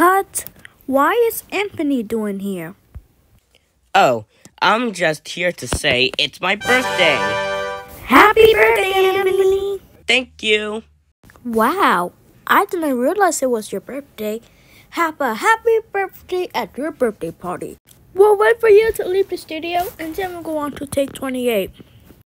Cut. Why is Anthony doing here? Oh, I'm just here to say it's my birthday. Happy birthday, Anthony! Thank you. Wow, I didn't realize it was your birthday. Have a happy birthday at your birthday party. We'll wait for you to leave the studio and then we'll go on to take 28.